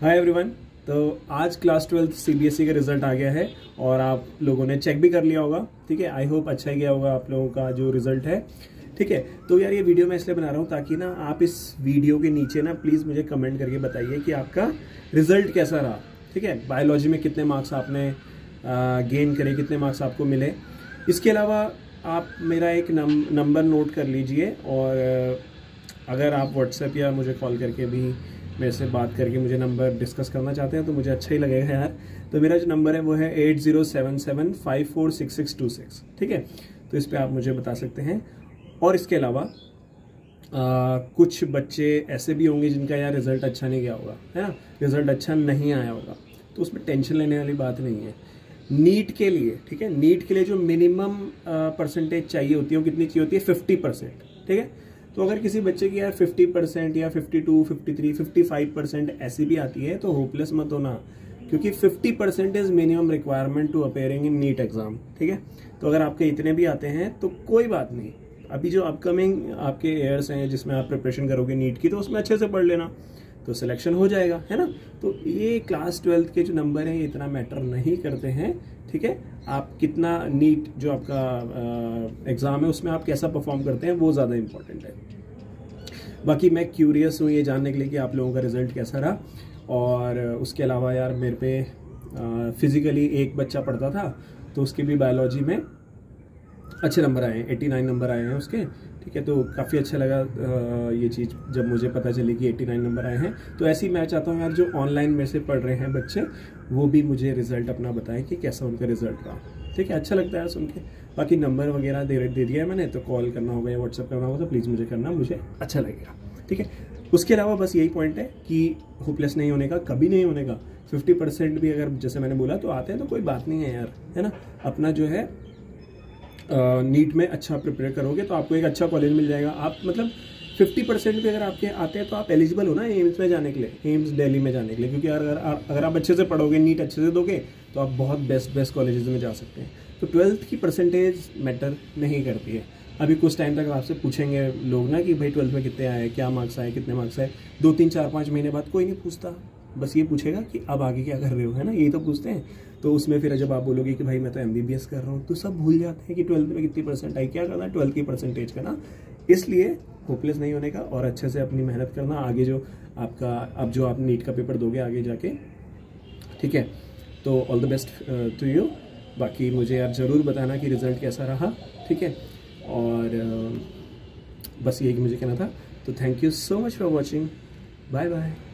हाय everyone तो आज class twelfth CBSE का रिज़ल्ट आ गया है और आप लोगों ने चेक भी कर लिया होगा ठीक है? आई होप अच्छा ही गया होगा आप लोगों का जो रिज़ल्ट है ठीक है? तो यार ये वीडियो मैं इसलिए बना रहा हूँ ताकि ना आप इस वीडियो के नीचे ना प्लीज़ मुझे कमेंट करके बताइए कि आपका रिज़ल्ट कैसा रहा ठीक है? बायोलॉजी में कितने मार्क्स आपने गेन करे कितने मार्क्स आपको मिले? इसके अलावा आप मेरा एक नम, नंबर नोट कर लीजिए और अगर आप व्हाट्सएप या मुझे कॉल करके भी मेरे से बात करके मुझे नंबर डिस्कस करना चाहते हैं तो मुझे अच्छा ही लगेगा यार। तो मेरा जो नंबर है वो है eight zero seven seven five four six six two six, ठीक है? तो इस पर आप मुझे बता सकते हैं। और इसके अलावा कुछ बच्चे ऐसे भी होंगे जिनका यार रिज़ल्ट अच्छा नहीं गया होगा, है ना? रिज़ल्ट अच्छा नहीं आया होगा। तो उसमें टेंशन लेने वाली बात नहीं है। नीट के लिए, ठीक है? नीट के लिए जो मिनिमम परसेंटेज चाहिए होती है, वो कितनी चाहिए होती है? फिफ्टी परसेंट ठीक है? तो अगर किसी बच्चे की यार 50 परसेंट या 52, 53, 55 परसेंट ऐसी भी आती है तो होपलेस मत होना। क्योंकि 50 percent is minimum requirement to appearing in NEET exam ठीक है? तो अगर आपके इतने भी आते हैं तो कोई बात नहीं। अभी जो अपकमिंग आपके एयर्स हैं जिसमें आप प्रिपरेशन करोगे नीट की तो उसमें अच्छे से पढ़ लेना। तो सिलेक्शन हो जाएगा है ना? तो ये क्लास ट्वेल्थ के जो नंबर हैं ये इतना मैटर नहीं करते हैं ठीक है? आप कितना नीट जो आपका एग्ज़ाम है उसमें आप कैसा परफॉर्म करते हैं वो ज़्यादा इंपॉर्टेंट है। बाकी मैं क्यूरियस हूँ ये जानने के लिए कि आप लोगों का रिज़ल्ट कैसा रहा। और उसके अलावा यार मेरे पे फिज़िकली एक बच्चा पढ़ता था तो उसके भी बायोलॉजी में अच्छे नंबर आए हैं एट्टी नाइन नंबर आए हैं उसके, ठीक है? तो काफ़ी अच्छा लगा ये चीज़, जब मुझे पता चली कि 89 नंबर आए हैं। तो ऐसे ही मैं चाहता हूँ यार, जो ऑनलाइन में से पढ़ रहे हैं बच्चे, वो भी मुझे रिज़ल्ट अपना बताएँ कि कैसा उनका रिज़ल्ट रहा। ठीक है अच्छा लगता है सुन के। बाकी नंबर वगैरह दे दे दिया है मैंने तो कॉल करना होगा या व्हाट्सअप करना होगा तो प्लीज़ मुझे करना, मुझे अच्छा लगेगा। ठीक है? उसके अलावा बस यही पॉइंट है कि होपलेस नहीं होने का, कभी नहीं होने का। फिफ्टी परसेंट भी अगर जैसे मैंने बोला तो आते हैं तो कोई बात नहीं है यार, है ना? अपना जो है नीट में अच्छा प्रिपेयर करोगे तो आपको एक अच्छा कॉलेज मिल जाएगा। आप मतलब 50 परसेंट भी अगर आपके आते हैं तो आप एलिजिबल हो ना एम्स में जाने के लिए एम्स दिल्ली में जाने के लिए, क्योंकि अगर अगर आप अच्छे से पढ़ोगे नीट अच्छे से दोगे तो आप बहुत बेस्ट बेस्ट कॉलेजेस में जा सकते हैं। तो ट्वेल्थ की परसेंटेज मैटर नहीं करती है। अभी कुछ टाइम तक आपसे पूछेंगे लोग ना कि भाई ट्वेल्थ में कितने आए, क्या मार्क्स आए, कितने मार्क्स आए। दो तीन, चार, पाँच महीने बाद कोई नहीं पूछता। बस ये पूछेगा कि अब आगे क्या कर रहे हो, है ना? यही तो पूछते हैं। तो उसमें फिर जब आप बोलोगे कि भाई मैं तो एमबीबीएस कर रहा हूँ तो सब भूल जाते हैं कि ट्वेल्थ में कितनी परसेंट आई। क्या करना है? ट्वेल्थ की परसेंटेज का ना इसलिए होपलेस नहीं होने का और अच्छे से अपनी मेहनत करना आगे जो आपका अब जो आप नीट का पेपर दोगे आगे जाके ठीक है? तो all the best to you बाकी मुझे आप ज़रूर बताना कि रिज़ल्ट कैसा रहा ठीक है? और uh, बस यही मुझे कहना था। तो thank you so much for watching bye bye